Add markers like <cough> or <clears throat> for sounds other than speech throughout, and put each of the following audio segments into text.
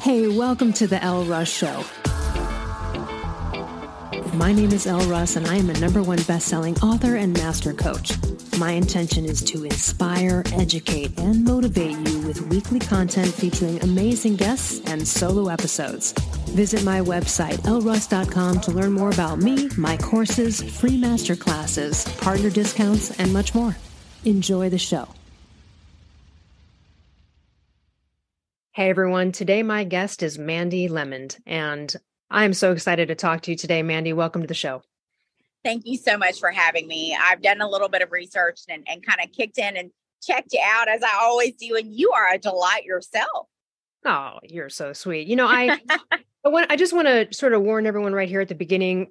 Hey, welcome to the Elle Russ Show. My name is Elle Russ, and I am a number one best-selling author and master coach. My intention is to inspire, educate, and motivate you with weekly content featuring amazing guests and solo episodes. Visit my website, elleruss.com, to learn more about me, my courses, free master classes, partner discounts, and much more. Enjoy the show. Hey everyone, today my guest is Mandy Lemond, and I'm so excited to talk to you today, Mandy. Welcome to the show. Thank you so much for having me. I've done a little bit of research and, and kind of kicked in and checked you out as I always do, and you are a delight yourself. Oh, you're so sweet. You know, I <laughs> I, want, I just want to sort of warn everyone right here at the beginning.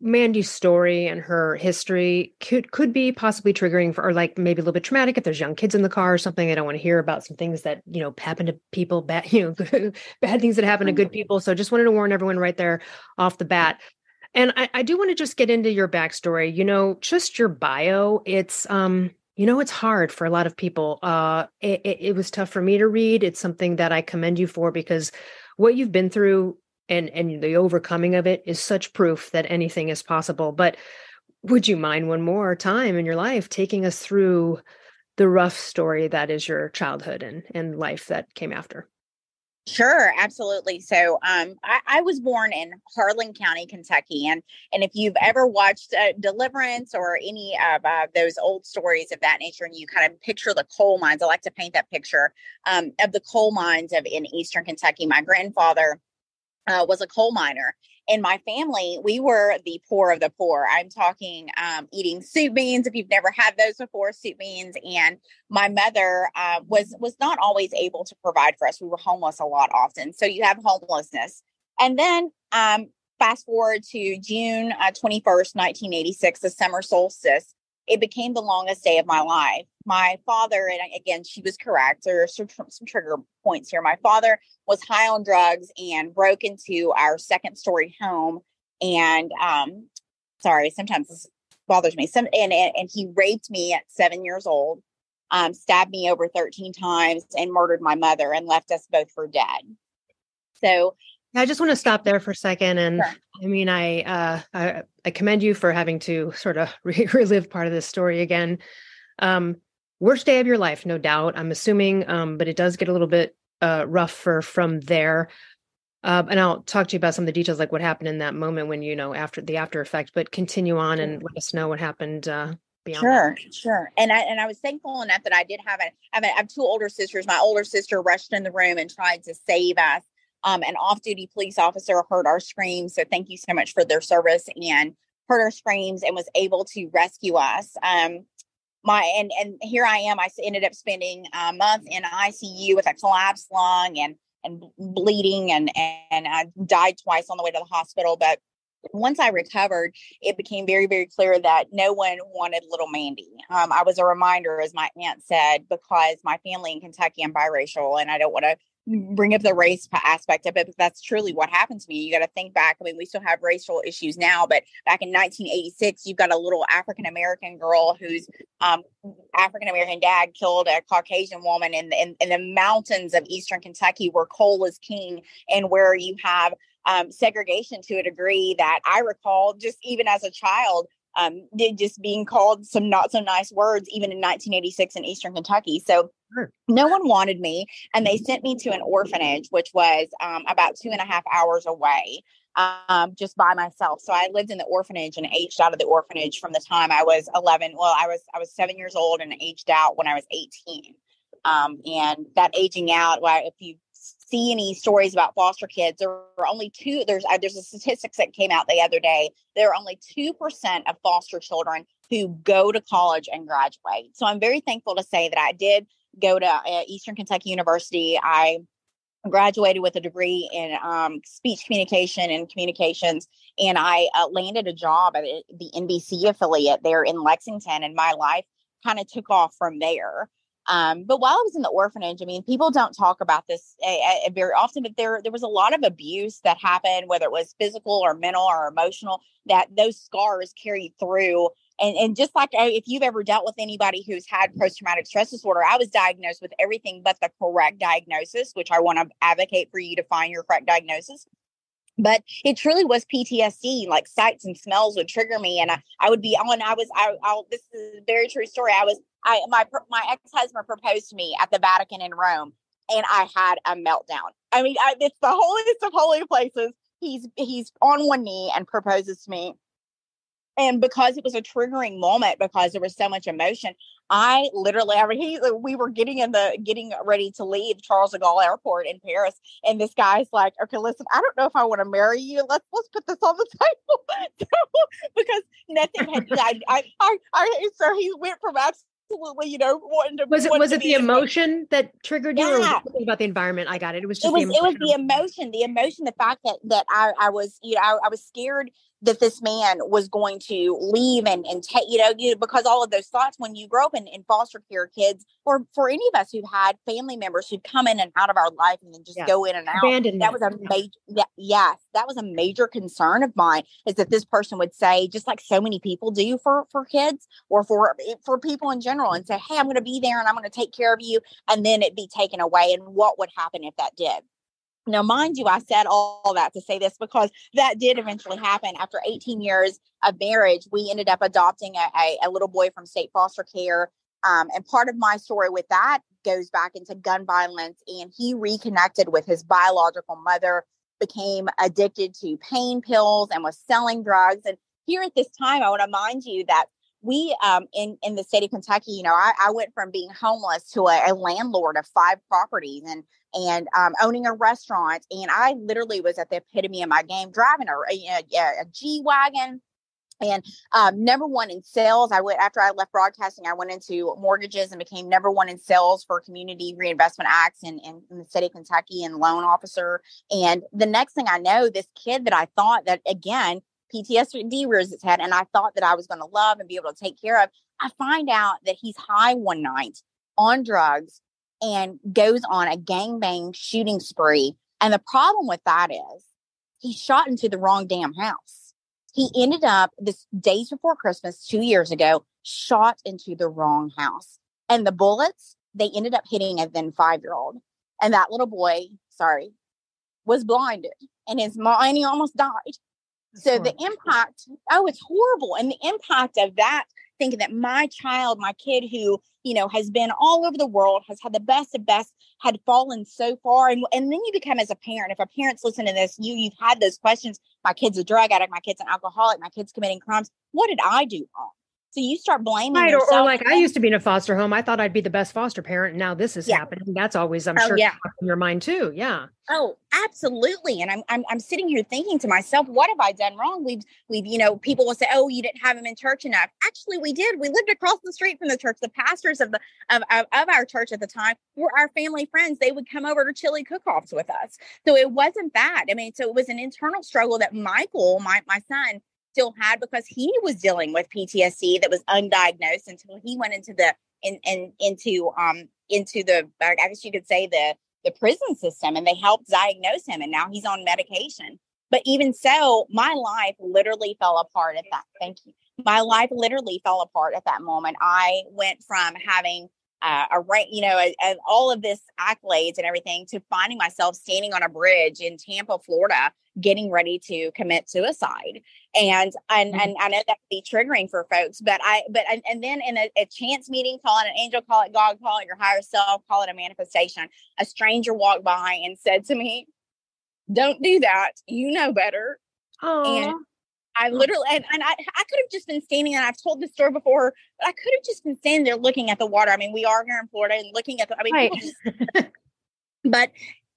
Mandy's story and her history could could be possibly triggering for, or like maybe a little bit traumatic if there's young kids in the car or something. I don't want to hear about some things that you know happen to people, bad <laughs> you know, <laughs> bad things that happen to good people. So just wanted to warn everyone right there off the bat. And I, I do want to just get into your backstory. You know, just your bio. It's um you know it's hard for a lot of people uh it, it, it, was tough for me to read it's something that i commend you for because what you've been through and and the overcoming of it is such proof that anything is possible. But would you mind one more time in your life taking us through the rough story that is your childhood and and life that came after Sure, absolutely. So, um, I, I, was born in Harlan County, Kentucky, and and if you've ever watched uh, Deliverance or any of uh, those old stories of that nature, and you kind of picture the coal mines, I like to paint that picture um, of the coal mines of in Eastern Kentucky. My grandfather uh, was a coal miner, in my family, we were the poor of the poor. I'm talking um, eating soup beans. If you've never had those before, soup beans. And my mother uh, was was not always able to provide for us. We were homeless a lot often. So you have homelessness, and then um, fast forward to June uh, 21st, 1986, the summer solstice it became the longest day of my life. My father, and again, she was correct. There are some, some trigger points here. My father was high on drugs and broke into our second story home. And um, sorry, sometimes this bothers me. Some and, and, and he raped me at seven years old, um, stabbed me over 13 times, and murdered my mother and left us both for dead. So I just want to stop there for a second. And sure. I mean, I, uh, I, I commend you for having to sort of <laughs> re- relive part of this story again. Um, worst day of your life, no doubt. I'm assuming, um, but it does get a little bit uh, rougher from there. Uh, and I'll talk to you about some of the details, like what happened in that moment when you know after the after effect. But continue on and let us know what happened uh, beyond. Sure, that. sure. And I and I was thankful enough that I did have a I have, a, I have two older sisters. My older sister rushed in the room and tried to save us um, an off-duty police officer heard our screams. So thank you so much for their service and heard our screams and was able to rescue us. Um, my and and here I am. I ended up spending a month in ICU with a collapsed lung and and bleeding and and I died twice on the way to the hospital. But once I recovered, it became very, very clear that no one wanted little Mandy. Um, I was a reminder, as my aunt said, because my family in Kentucky, I'm biracial, and I don't want to bring up the race aspect of it, but that's truly what happened to me. You got to think back. I mean, we still have racial issues now, but back in 1986, you've got a little African American girl whose um, African American dad killed a Caucasian woman in, in, in the mountains of Eastern Kentucky, where coal is king, and where you have um, segregation to a degree that I recall just even as a child um, did just being called some not so nice words even in 1986 in Eastern Kentucky. So No one wanted me, and they sent me to an orphanage, which was um, about two and a half hours away, um, just by myself. So I lived in the orphanage and aged out of the orphanage from the time I was 11. Well, I was I was seven years old and aged out when I was 18. Um, and that aging out, well, if you see any stories about foster kids, there are only two. There's uh, there's a statistics that came out the other day. There are only two percent of foster children who go to college and graduate. So I'm very thankful to say that I did go to uh, Eastern Kentucky University. I graduated with a degree in um, speech communication and communications, and I uh, landed a job at the NBC affiliate there in Lexington, and my life kind of took off from there. Um, but while I was in the orphanage, I mean, people don't talk about this uh, very often, but there there was a lot of abuse that happened, whether it was physical or mental or emotional. That those scars carried through and and just like uh, if you've ever dealt with anybody who's had post traumatic stress disorder, I was diagnosed with everything but the correct diagnosis, which I want to advocate for you to find your correct diagnosis but it truly was PTSD. Like sights and smells would trigger me, and I, I would be on. I was. I. I'll, this is a very true story. I was. I my my ex husband proposed to me at the Vatican in Rome, and I had a meltdown. I mean, I, it's the holiest of holy places. He's he's on one knee and proposes to me, and because it was a triggering moment because there was so much emotion i literally i mean he, we were getting in the getting ready to leave charles de gaulle airport in paris and this guy's like okay listen i don't know if i want to marry you. Let's let's put this on the <laughs> table. <laughs> Because nothing had <laughs> I, I i i so he went from absolutely you know wanting to was it was it the emotion that triggered you yeah. or was about the environment? I got it. It was just it was, it was the emotion the emotion the fact that that i i was you know I, I was scared that this man was going to leave and, and take, you know, you, because all of those thoughts when you grow up in, in foster care kids, or for any of us who've had family members who come in and out of our life and then just yes. go in and out. That was a major, yeah, yes, that was a major concern of mine is that this person would say, just like so many people do for, for kids or for, eh, for people in general and say, Hey, I'm going to be there and I'm going to take care of you. And then it be taken away. And what would happen if that did? Now, mind you, I said all that to say this because that did eventually happen. After 18 years of marriage, we ended up adopting a, a, a little boy from state foster care. Um, and part of my story with that goes back into gun violence. And he reconnected with his biological mother, became addicted to pain pills, and was selling drugs. And here at this time, I want to mind you that we um, in in the state of Kentucky, you know, I, I went from being homeless to a, a landlord of five properties and and um, owning a restaurant, and I literally was at the epitome of my game, driving a a, a G wagon. And um, number one in sales, I went after I left broadcasting. I went into mortgages and became number one in sales for Community Reinvestment Acts in, in, in the state of Kentucky and loan officer. And the next thing I know, this kid that I thought that again PTSD rears its head, and I thought that I was going to love and be able to take care of. I find out that he's high one night on drugs and goes on a gangbang shooting spree. And the problem with that is he shot into the wrong damn house. He ended up this days before Christmas, two years ago, shot into the wrong house. And the bullets, they ended up hitting a then five year old. And that little boy, sorry, was blinded and his mom, and he almost died so the impact, oh, it's horrible. And the impact of that, thinking that my child, my kid who, you know, has been all over the world, has had the best of best, had fallen so far. And, and then you become as a parent, if a parent's listening to this, you you've had those questions. My kid's a drug addict, my kid's an alcoholic, my kid's committing crimes. What did I do wrong? So you start blaming right, or, or, like I used to be in a foster home. I thought I'd be the best foster parent. And now this is yeah. happening. That's always, I'm oh, sure, yeah. in your mind too. Yeah. Oh, absolutely. And I'm, I'm I'm sitting here thinking to myself, what have I done wrong? We've we've you know people will say, oh, you didn't have him in church enough. Actually, we did. We lived across the street from the church. The pastors of the of of, of our church at the time were our family friends. They would come over to chili cook-offs with us. So it wasn't bad. I mean, so it was an internal struggle that Michael, my my son, still had because he was dealing with PTSD that was undiagnosed until he went into the in, in into um into the I guess you could say the the prison system and they helped diagnose him and now he's on medication. But even so, my life literally fell apart at that. Thank you. My life literally fell apart at that moment. I went from having uh, a right, you know, and all of this accolades and everything to finding myself standing on a bridge in Tampa, Florida, getting ready to commit suicide. And and mm-hmm. and I know that can be triggering for folks, but I but and, and then in a, a, chance meeting, call it an angel, call it God, call it your higher self, call it a manifestation. A stranger walked by and said to me, "Don't do that. You know better." Oh. And I literally, and, and I, I could have just been standing, and I've told this story before, but I could have just been standing there looking at the water. I mean, we are here in Florida and looking at the, I mean, right. just, <laughs> but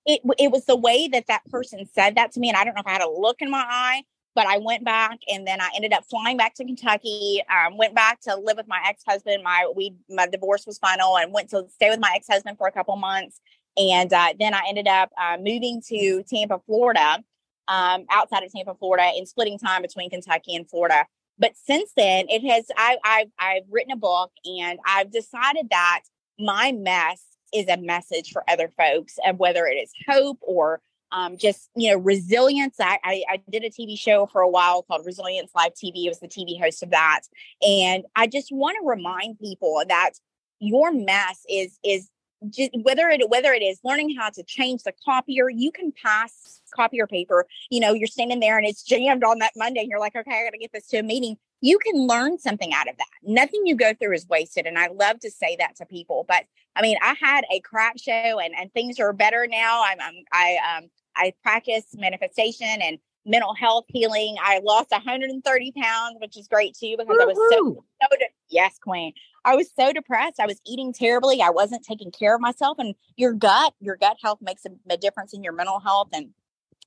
it, it was the way that that person said that to me. And I don't know if I had a look in my eye, but I went back and then I ended up flying back to Kentucky, um, went back to live with my ex-husband. My, we, my divorce was final and went to stay with my ex-husband for a couple months. And uh, then I ended up uh, moving to Tampa, Florida um, outside of Tampa, Florida, and splitting time between Kentucky and Florida. But since then, it has I, I've I've written a book, and I've decided that my mess is a message for other folks, of whether it is hope or um, just you know resilience I, I, I did a tv show for a while called resilience live tv i was the tv host of that. And i just want to remind people that your mess is is just whether it whether it is learning how to change the copier you can pass copier paper. You know you're standing there and it's jammed on that monday and you're like okay i gotta get this to a meeting you can learn something out of that nothing you go through is wasted and i love to say that to people but i mean i had a crap show and and things are better now i'm, I'm i um i practice manifestation and mental health healing i lost 130 pounds which is great too because Woo-hoo. i was so, so de- yes queen I was so depressed. I was eating terribly. I wasn't taking care of myself. And your gut, your gut health makes a, a difference in your mental health. And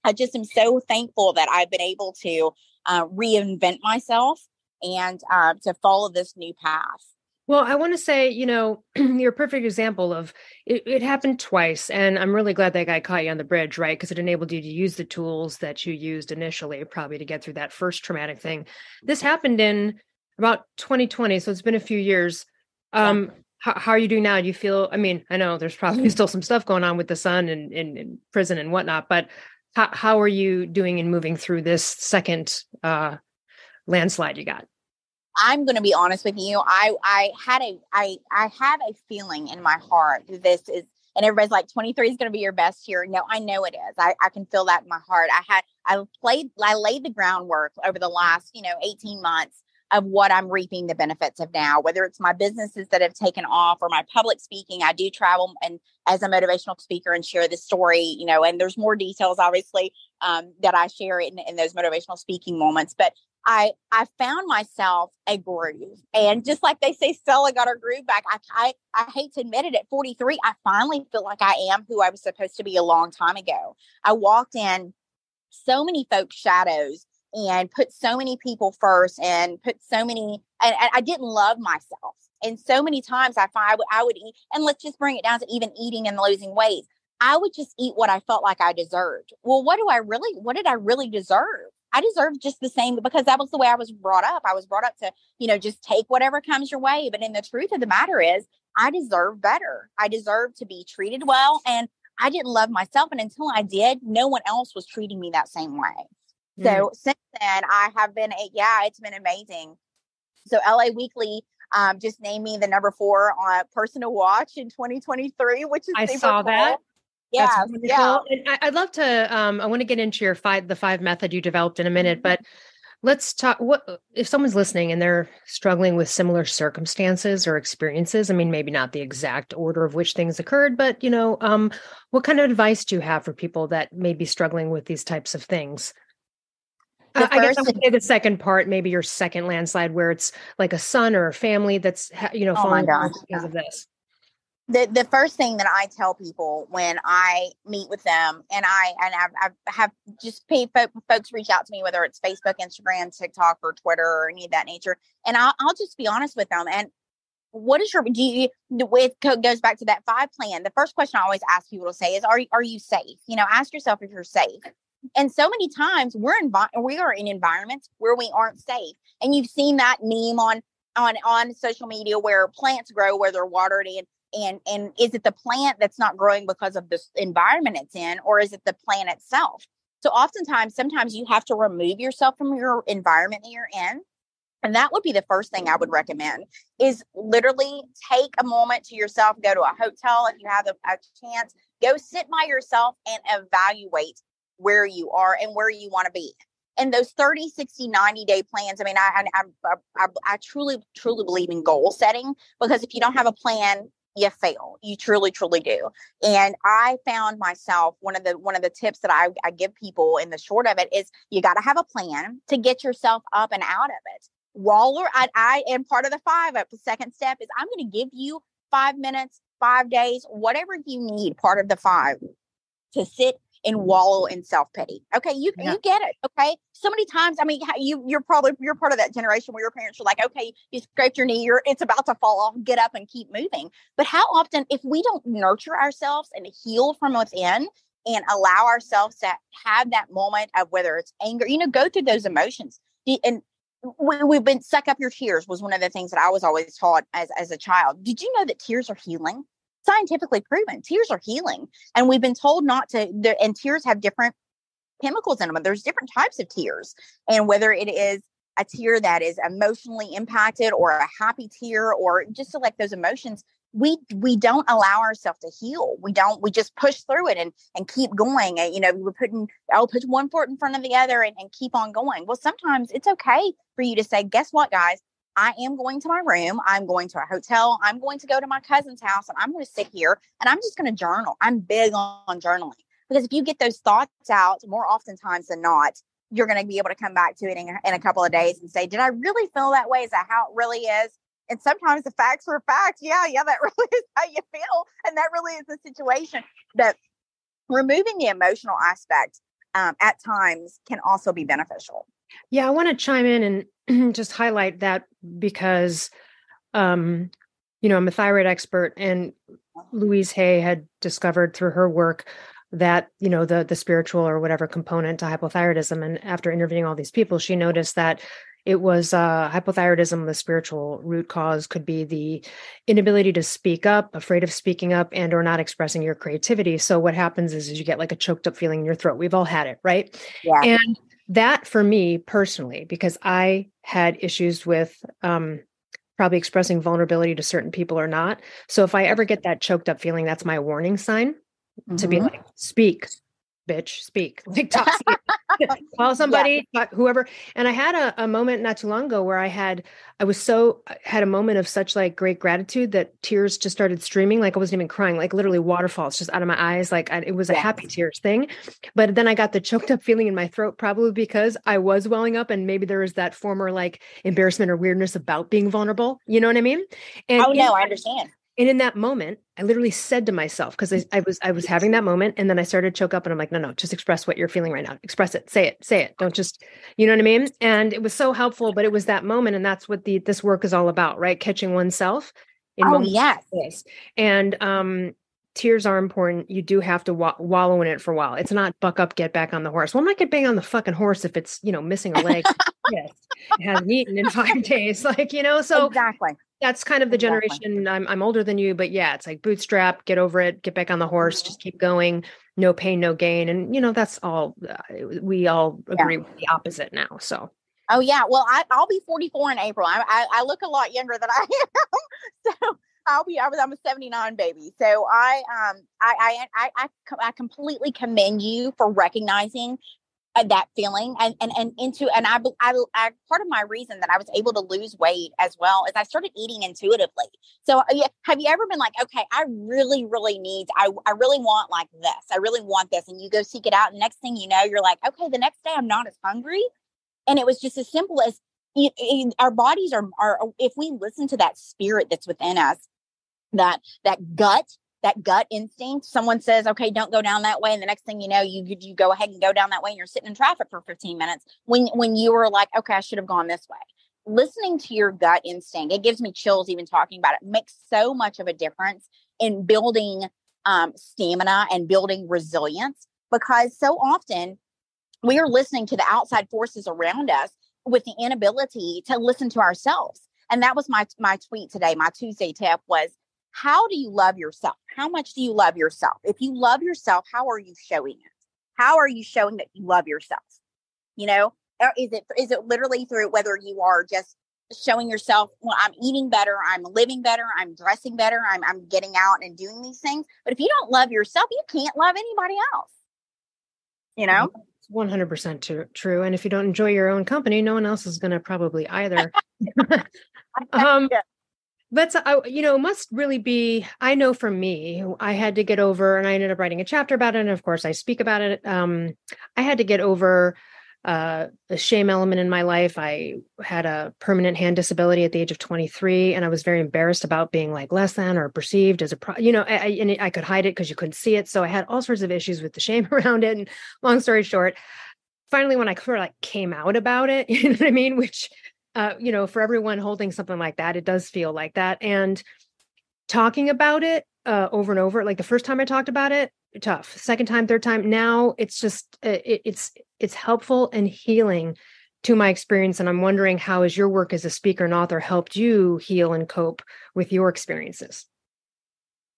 I just am so thankful that I've been able to uh, reinvent myself and uh, to follow this new path. Well, I want to say, you know, <clears throat> you're a perfect example of it, it, happened twice. And I'm really glad that guy caught you on the bridge, right? Because it enabled you to use the tools that you used initially, probably to get through that first traumatic thing. This happened in about 2020 so it's been a few years um how, how, are you doing now do you feel i mean i know there's probably <laughs> still some stuff going on with the son and in prison and whatnot but how, how are you doing and moving through this second uh landslide you got? I'm going to be honest with you i i had a i i have a feeling in my heart this is and everybody's like 23 is going to be your best year. No i know it is I, I can feel that in my heart i had i played i laid the groundwork over the last you know 18 months of what I'm reaping the benefits of now, whether it's my businesses that have taken off or my public speaking. I do travel and as a motivational speaker and share the story, you know, and there's more details obviously um, that I share in, in those motivational speaking moments. But I I found myself a groove, and just like they say, Stella got her groove back. I, I I hate to admit it. At 43, I finally feel like I am who I was supposed to be a long time ago. I walked in so many folks' shadows and put so many people first and put so many and, and, I didn't love myself. And so many times I find I would, I would eat, and let's just bring it down to even eating and losing weight. I would just eat what I felt like I deserved. Well, what do I really, what did I really deserve? I deserve just the same because that was the way I was brought up. I was brought up to, you know, just take whatever comes your way. But in the truth of the matter is, I deserve better. I deserve to be treated well. And I didn't love myself. And until I did, no one else was treating me that same way. So mm. since then, I have been a yeah, it's been amazing. So LA Weekly um, just named me the number four on person to watch in 2023, which is I saw cool. that. Yeah, yeah. And I, would love to. Um, I want to get into your five, the five method you developed in a minute, mm-hmm. but let's talk. What if someone's listening and they're struggling with similar circumstances or experiences? I mean, maybe not the exact order of which things occurred, but you know, um, what kind of advice do you have for people that may be struggling with these types of things? The I guess I would say the second part, maybe your second landslide, where it's like a son or a family that's you know oh falling because yeah. of this. The the first thing that I tell people when I meet with them, and I and I've, I've have just paid folks reach out to me, whether it's Facebook, Instagram, TikTok, or Twitter, or any of that nature, and I'll, I'll just be honest with them. And what is your do you it goes back to that five plan the first question i always ask people to say is are, are you safe you know ask yourself if you're safe and so many times we're in we are in environments where we aren't safe. And you've seen that meme on on on social media where plants grow where they're watered and and and is it the plant that's not growing because of the environment it's in or is it the plant itself so oftentimes sometimes you have to remove yourself from your environment that you're in and that would be the first thing i would recommend is literally take a moment to yourself go to a hotel if you have a, a chance go sit by yourself and evaluate where you are and where you want to be. And those 30 60 90 day plans i mean I, I i i truly truly believe in goal setting because if you don't have a plan you fail. You truly truly do. And i found myself one of the one of the tips that i, I give people in the short of it is you got to have a plan to get yourself up and out of it. Waller I, I am part of the five up the second step is i'm going to give you five minutes five days whatever you need part of the five to sit and mm-hmm. wallow in self pity. Okay, you yeah. you get it. Okay, so many times. I mean, you you're probably you're part of that generation where your parents are like, okay, you scraped your knee, you're it's about to fall off. Get up and keep moving. But how often, if we don't nurture ourselves and heal from within, and allow ourselves to have that moment of whether it's anger, you know, go through those emotions. And we, we've been suck up your tears was one of the things that I was always taught as as a child. Did you know that tears are healing? Scientifically proven. Tears are healing. And we've been told not to, and tears have different chemicals in them. There's different types of tears. And whether it is a tear that is emotionally impacted or a happy tear or just to like those emotions, we we don't allow ourselves to heal. We don't. We just push through it and and keep going. And you know, we're putting I'll put one foot in front of the other and, and keep on going. Well, sometimes it's okay for you to say, guess what, guys? I am going to my room. I'm going to a hotel. I'm going to go to my cousin's house and I'm going to sit here and I'm just going to journal. I'm big on, journaling because if you get those thoughts out more oftentimes than not, you're going to be able to come back to it in, in a couple of days and say, Did I really feel that way? Is that how it really is? And sometimes the facts were facts. Yeah, yeah, that <laughs> really is how you feel. And that really is the situation. That removing the emotional aspect um, at times can also be beneficial. Yeah, I want to chime in and <clears throat> just highlight that because, um, you know, I'm a thyroid expert, and Louise Hay had discovered through her work that you know the the spiritual or whatever component to hypothyroidism and after interviewing all these people she noticed that it was uh, hypothyroidism the spiritual root cause could be the inability to speak up afraid of speaking up and or not expressing your creativity. So what happens is, is you get like a choked up feeling in your throat. We've all had it right? Yeah. and that for me personally because i had issues with um, probably expressing vulnerability to certain people or not so if i ever get that choked up feeling that's my warning sign mm-hmm. to be mm-hmm. like, speak, bitch, speak, <laughs> like talk, call <laughs> somebody, yeah. talk, whoever. And I had a, a, moment not too long ago where I had, I was so, had a moment of such like great gratitude that tears just started streaming. Like I wasn't even crying, like literally waterfalls just out of my eyes. Like I, it was a happy tears thing. But then I got the choked up feeling in my throat, probably because I was welling up and maybe there was that former like embarrassment or weirdness about being vulnerable. You know what I mean? And oh, no, I understand and in that moment i literally said to myself because I, I, was i was having that moment and then i started to choke up and i'm like no no just express what you're feeling right now. Express it. Say it. Say it. Don't just you know what i mean? And it was so helpful but it was that moment and that's what the this work is all about right? Catching oneself in oh, yes. like and um tears are important. You do have to wa- wallow in it for a while. It's not buck up, get back on the horse. Well, I'm not get bang on the fucking horse if it's you know missing a leg. <laughs> yes, it hasn't eaten in five <laughs> days. Like you know, so exactly that's kind of the exactly. generation. I'm I'm older than you, but yeah, it's like bootstrap, get over it, get back on the horse, just keep going. No pain, no gain, and you know that's all. Uh, we all agree yeah. with the opposite now. So. Oh yeah, well I, I'll be 44 in April. I, I, I look a lot younger than I <laughs> am, so I'll be. I was. I'm a 79 baby. So I um I I I I, completely commend you for recognizing uh, that feeling and and and into and I, I I part of my reason that I was able to lose weight as well is I started eating intuitively. So uh, have you ever been like, okay, I really really need. I I really want like this. I really want this, and you go seek it out, and next thing you know, you're like, okay, the next day I'm not as hungry. And it was just as simple as our bodies are are if we listen to that spirit that's within us that that gut that gut instinct. Someone says okay don't go down that way. And the next thing you know you you go ahead and go down that way and you're sitting in traffic for 15 minutes when when you were like okay i should have gone this way. Listening to your gut instinct it gives me chills even talking about it, makes so much of a difference in building um, stamina and building resilience because so often we are listening to the outside forces around us with the inability to listen to ourselves. And that was my my tweet today my tuesday tip was how do you love yourself? How much do you love yourself? If you love yourself, how are you showing it? How are you showing that you love yourself? You know, or is it is it literally through whether you are just showing yourself, well, I'm eating better, I'm living better, I'm dressing better, I'm I'm getting out and doing these things. But if you don't love yourself, you can't love anybody else. You know? 100% true. And if you don't enjoy your own company, no one else is going to probably <laughs> either. <laughs> um, that's I, you know must really be i know for me i had to get over and i ended up writing a chapter about it and of course i speak about it um i had to get over uh the shame element in my life. I had a permanent hand disability at the age of 23 and i was very embarrassed about being like less than or perceived as a pro you know I, and it, I could hide it because you couldn't see it so i had all sorts of issues with the shame <laughs> around it and long story short finally when i sort of like came out about it <laughs> you know what i mean? Which uh, you know, for everyone holding something like that, it does feel like that. And talking about it uh, over and over, like the first time I talked about it, tough. Second time, third time, now it's just uh, it, it's it's helpful and healing to my experience. And I'm wondering how has your work as a speaker and author helped you heal and cope with your experiences?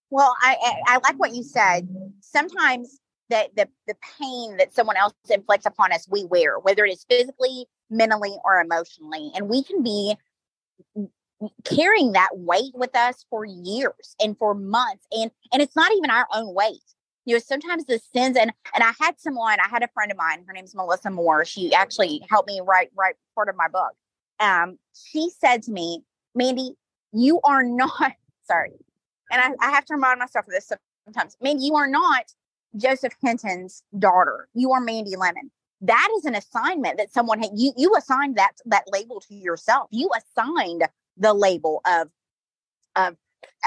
Well, I, I, like what you said. Sometimes the, the the pain that someone else inflicts upon us, we wear, whether it is physically, mentally, or emotionally, and we can be carrying that weight with us for years and for months, and and it's not even our own weight. You know, sometimes the sins and and I had someone, I had a friend of mine, her name's Melissa Moore. She actually helped me write write part of my book. Um, she said to me, Mandy, you are not <laughs> sorry, and I, I have to remind myself of this sometimes. Mandy, you are not Joseph Hinton's daughter. You are Mandy Lemond. That is an assignment that someone had. You you assigned that that label to yourself. You assigned the label of of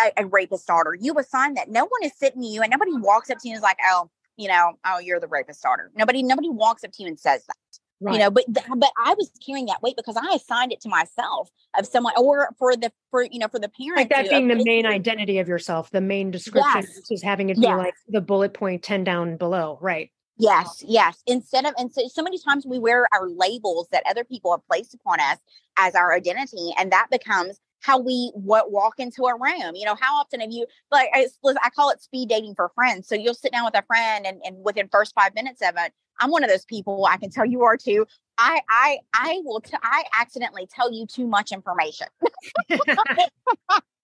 a, a rapist daughter. You assigned that. No one is sitting to you, and nobody walks up to you and is like, "Oh, you know, oh, you're the rapist daughter." Nobody nobody walks up to you and says that. Right. You know, but but I was carrying that weight because I assigned it to myself of someone, or for the for you know for the parent. Like that being the main identity of yourself, the main description yes. is having it be yes. like the bullet point ten down below, right? Yes, yes. Instead of and so so many times we wear our labels that other people have placed upon us as our identity, and that becomes how we what walk into a room. You know, how often have you like I, I call it speed dating for friends. So you'll sit down with a friend, and, and within first five minutes of it, I'm one of those people. I can tell you are too. I I I will. T- I accidentally tell you too much information. <laughs> <laughs> <laughs>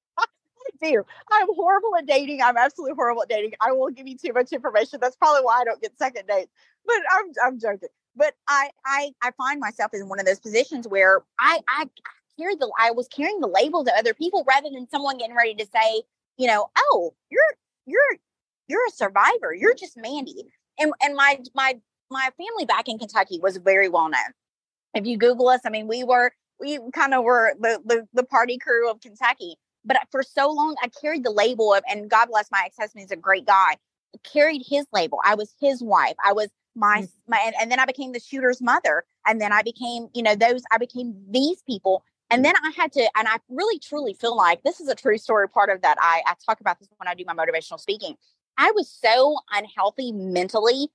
Do. I'm horrible at dating. I'm absolutely horrible at dating. I will give you too much information. That's probably why I don't get second dates. But I'm I'm joking. But I I I find myself in one of those positions where I I carry the I was carrying the label to other people rather than someone getting ready to say, you know, oh, you're you're you're a survivor. You're just Mandy. And and my my my family back in Kentucky was very well known. If you Google us, I mean, we were we kind of were the, the the party crew of Kentucky. But for so long, I carried the label of, and God bless my ex husband, he's a great guy. I carried his label. I was his wife. I was my mm. my, and, and then I became the shooter's mother, and then I became, you know, those. I became these people, and then I had to, and I really truly feel like this is a true story. Part of that, I I talk about this when I do my motivational speaking. I was so unhealthy mentally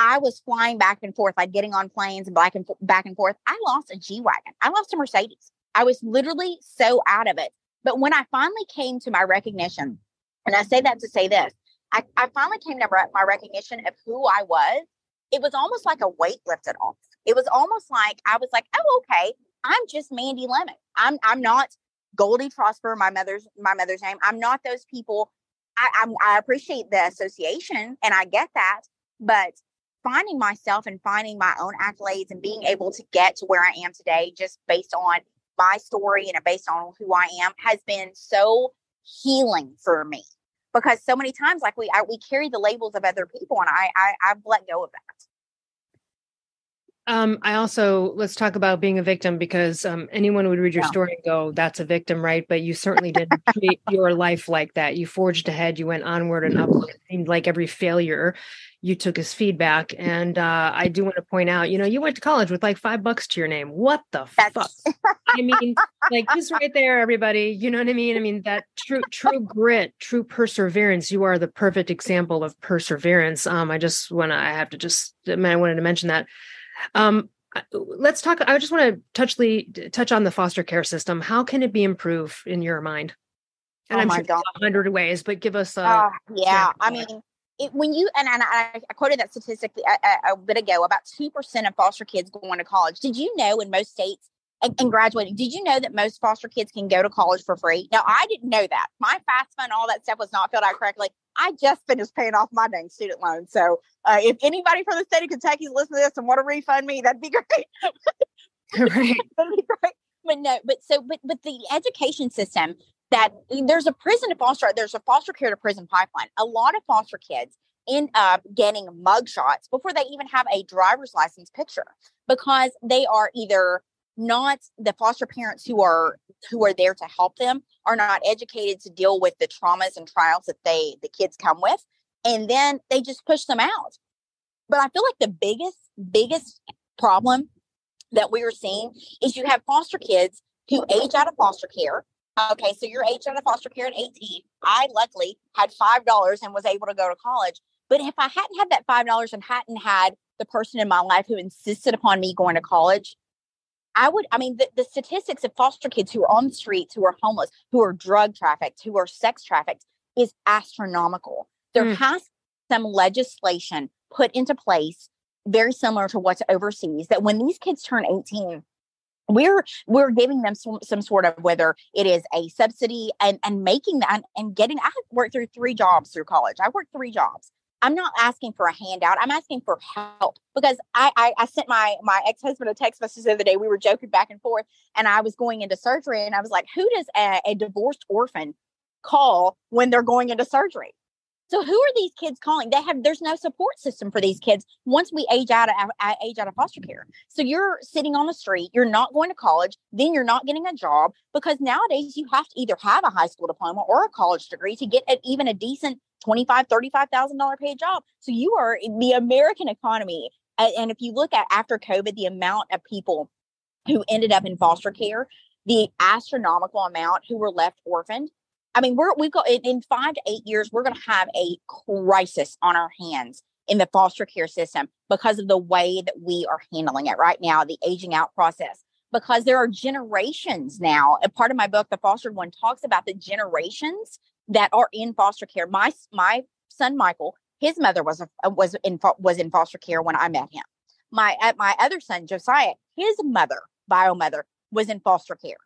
I was flying back and forth, like getting on planes and back and back and forth. I lost a G wagon. I lost a Mercedes. I was literally so out of it. But when I finally came to my recognition, and I say that to say this, I, I finally came to my recognition of who I was. It was almost like a weight lifted off. It was almost like I was like, oh, okay, I'm just Mandy Lemond. I'm I'm not Goldie Prosper, my mother's my mother's name. I'm not those people. I, I'm, I appreciate the association and I get that, but finding myself and finding my own accolades and being able to get to where I am today just based on my story and based on who I am has been so healing for me because so many times like we I, we carry the labels of other people and I, I I've let go of that. Um, I also let's talk about being a victim because um, anyone would read your yeah. story and go, "That's a victim, right?" But you certainly didn't <laughs> treat your life like that. You forged ahead. You went onward and upward. It seemed like every failure you took as feedback. And uh, I do want to point out, you know, you went to college with like five bucks to your name. What the fuck? <laughs> I mean, like just right there, everybody. You know what I mean? I mean that true, true grit, true perseverance. You are the perfect example of perseverance. Um, I just want to. I have to just. I wanted to mention that. Um, let's talk. I just want to touch the touch on the foster care system. How can it be improved in your mind? And oh I'm sure God. a hundred ways, but give us a. Uh, yeah, I mean, it, when you and, and I, I, quoted that statistic a, a, a bit ago about two percent of foster kids going to college. Did you know in most states and, and, graduating, did you know that most foster kids can go to college for free? Now I didn't know that. My FAFSA and all that stuff was not filled out correctly. I just finished paying off my dang student loan. So uh, if anybody from the state of Kentucky is listening to this and want to refund me, that'd be <laughs> great. <laughs> right. that'd be great. But no, but so but but the education system that there's a prison to foster, there's a foster care to prison pipeline. A lot of foster kids end up getting mugshots before they even have a driver's license picture because they are either not the foster parents who are who are there to help them are not educated to deal with the traumas and trials that they the kids come with and then they just push them out but i feel like the biggest biggest problem that we are seeing is you have foster kids who age out of foster care Okay, so you're age out of foster care at 18. I luckily had five dollars and was able to go to college. But if I hadn't had that five dollars and hadn't had the person in my life who insisted upon me going to college, I would, I mean, the, the statistics of foster kids who are on the streets, who are homeless, who are drug trafficked, who are sex trafficked, is astronomical. There mm. has some legislation put into place very similar to what's overseas that when these kids turn 18 we're we're giving them some, some sort of whether it is a subsidy and and making that and, and getting i worked through three jobs through college i worked three jobs i'm not asking for a handout i'm asking for help because i i, I sent my my ex-husband a text message the other day we were joking back and forth and i was going into surgery and i was like who does a, a divorced orphan call when they're going into surgery so who are these kids calling? They have there's no support system for these kids once we age out of age out of foster care. So you're sitting on the street, you're not going to college, then you're not getting a job because nowadays you have to either have a high school diploma or a college degree to get a, even a decent 25 35000 dollar paid job so you are the american economy and if you look at after covid the amount of people who ended up in foster care the astronomical amount who were left orphaned I mean, we're we've got in, in five to eight years, we're going to have a crisis on our hands in the foster care system because of the way that we are handling it right now, the aging out process. Because there are generations now. A part of my book, The Fostered One, talks about the generations that are in foster care. My my son Michael, his mother was a, uh, was in was in foster care when I met him. My uh, my other son Josiah, his mother, bio mother, was in foster care.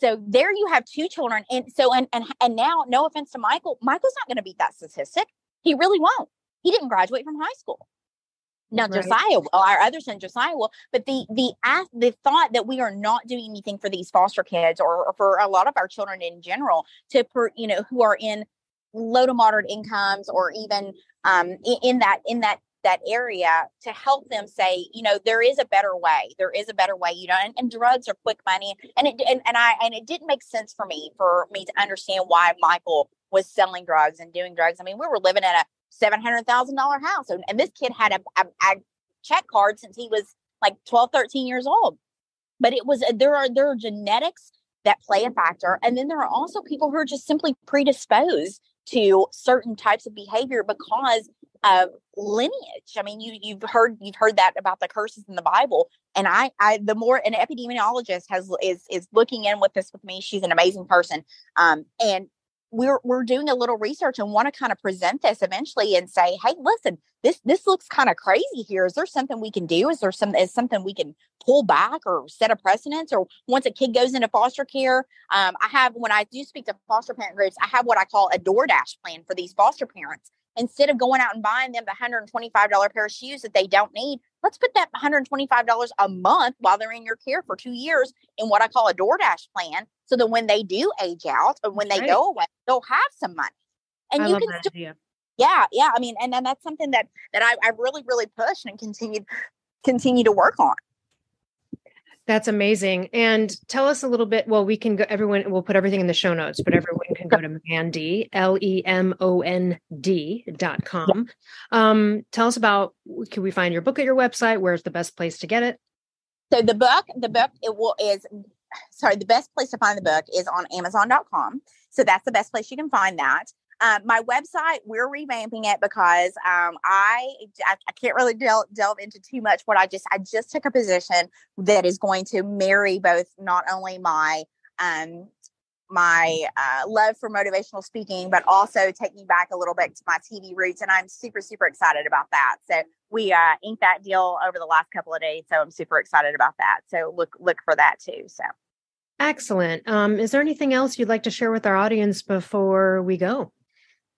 So there you have two children. And so and and and now, no offense to Michael, Michael's not going to beat that statistic. He really won't. He didn't graduate from high school. Now right. Josiah will, our other son Josiah will, but the the the thought that we are not doing anything for these foster kids or, or for a lot of our children in general to per, you know who are in low to moderate incomes or even um, in, in that in that that area to help them say, you know, there is a better way. There is a better way, you know, and, and drugs are quick money. And it and, and I and it didn't make sense for me for me to understand why Michael was selling drugs and doing drugs. I mean, we were living in a seven hundred thousand dollar house, and, and this kid had a, a, a check card since he was like 12, 13 years old. But it was uh, there are there are genetics that play a factor, and then there are also people who are just simply predisposed to certain types of behavior because of lineage. I mean, you you've heard you've heard that about the curses in the Bible, and I I the more an epidemiologist has is is looking in with this with me. She's an amazing person, um, and we're we're doing a little research and want to kind of present this eventually and say, hey, listen, this this looks kind of crazy here. Is there something we can do? Is there some is something we can pull back or set a precedence? Or once a kid goes into foster care, um, I have when I do speak to foster parent groups, I have what I call a DoorDash plan for these foster parents instead of going out and buying them the $125 pair of shoes that they don't need, let's put that $125 a month while they're in your care for two years in what I call a DoorDash plan. So that when they do age out and when they right. go away, they'll have some money. And I you can still, idea. yeah, yeah. I mean, and then that's something that that I, I really, really pushed and continued continue to work on. That's amazing. And tell us a little bit. Well, we can go, everyone, we'll put everything in the show notes, but everyone can go to Lemond, L E M O N D dot com. Um, tell us about, can we find your book at your website? Where's the best place to get it? So the book, the book, it will is, sorry, the best place to find the book is on Amazon.com. So that's the best place you can find that. Um, my website, we're revamping it because um, I, I, I can't really delve, delve into too much. What I just I just took a position that is going to marry both not only my um, my uh, love for motivational speaking, but also take me back a little bit to my TV roots, and I'm super super excited about that. So we uh, inked that deal over the last couple of days, so I'm super excited about that. So look look for that too. So. Excellent. Um, is there anything else you'd like to share with our audience before we go?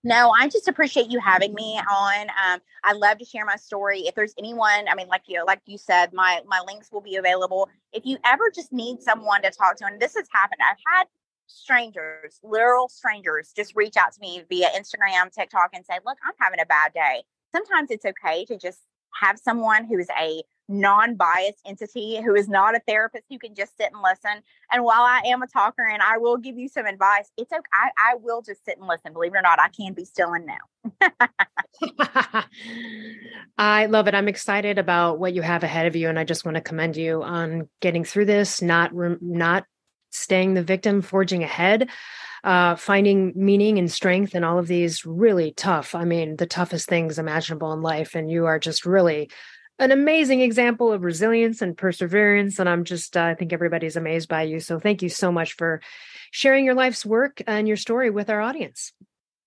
No, I just appreciate you having me on. Um, I love to share my story. If there's anyone, I mean, like you, like you said, my my links will be available. If you ever just need someone to talk to, and this has happened, I've had strangers, literal strangers, just reach out to me via Instagram, TikTok, and say, "Look, I'm having a bad day." Sometimes it's okay to just have someone who is a non-biased entity who is not a therapist who can just sit and listen. And while I am a talker and I will give you some advice, it's okay. I, I will just sit and listen. Believe it or not, I can be still in now. <laughs> I love it. I'm excited about what you have ahead of you, and I just want to commend you on getting through this, not not staying the victim, forging ahead. Uh, finding meaning and strength in all of these really tough, I mean, the toughest things imaginable in life. And you are just really an amazing example of resilience and perseverance. And I'm just, uh, I think everybody's amazed by you. So thank you so much for sharing your life's work and your story with our audience.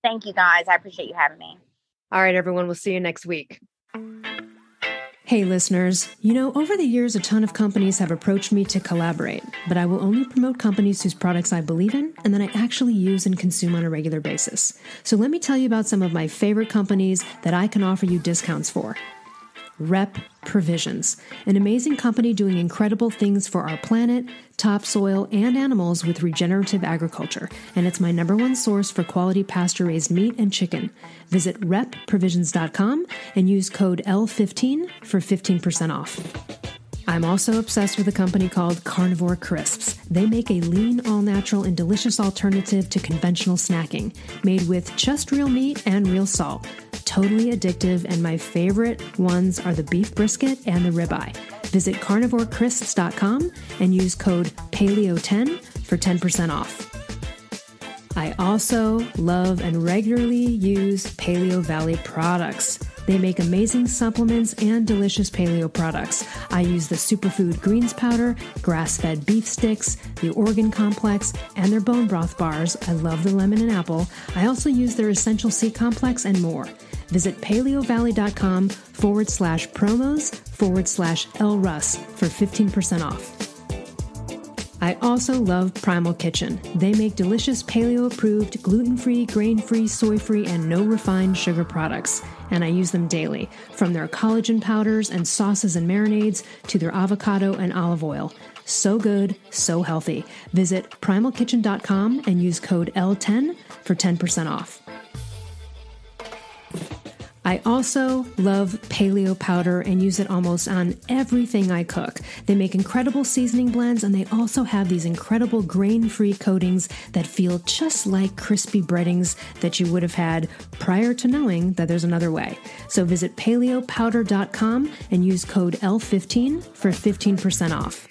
Thank you guys. I appreciate you having me. All right, everyone. We'll see you next week. Hey, listeners. You know, over the years, a ton of companies have approached me to collaborate, but I will only promote companies whose products I believe in and that I actually use and consume on a regular basis. So let me tell you about some of my favorite companies that I can offer you discounts for. Rep Provisions, an amazing company doing incredible things for our planet, topsoil, and animals with regenerative agriculture, and it's my number one source for quality pasture raised meat and chicken. Visit repprovisions.com and use code L15 for 15% off. I'm also obsessed with a company called Carnivore Crisps. They make a lean, all natural, and delicious alternative to conventional snacking, made with just real meat and real salt. Totally addictive, and my favorite ones are the beef brisket and the ribeye. Visit carnivorecrisps.com and use code PALEO10 for 10% off. I also love and regularly use Paleo Valley products. They make amazing supplements and delicious paleo products. I use the superfood greens powder, grass fed beef sticks, the organ complex, and their bone broth bars. I love the lemon and apple. I also use their essential C complex and more. Visit paleovalley.com forward slash promos forward slash elleruss for 15% off. I also love Primal Kitchen. They make delicious paleo approved, gluten free, grain free, soy free, and no refined sugar products. And I use them daily, from their collagen powders and sauces and marinades to their avocado and olive oil. So good, so healthy. Visit primalkitchen.com and use code L10 for 10% off. I also love paleo powder and use it almost on everything I cook. They make incredible seasoning blends and they also have these incredible grain free coatings that feel just like crispy breadings that you would have had prior to knowing that there's another way. So visit paleopowder.com and use code L15 for 15% off.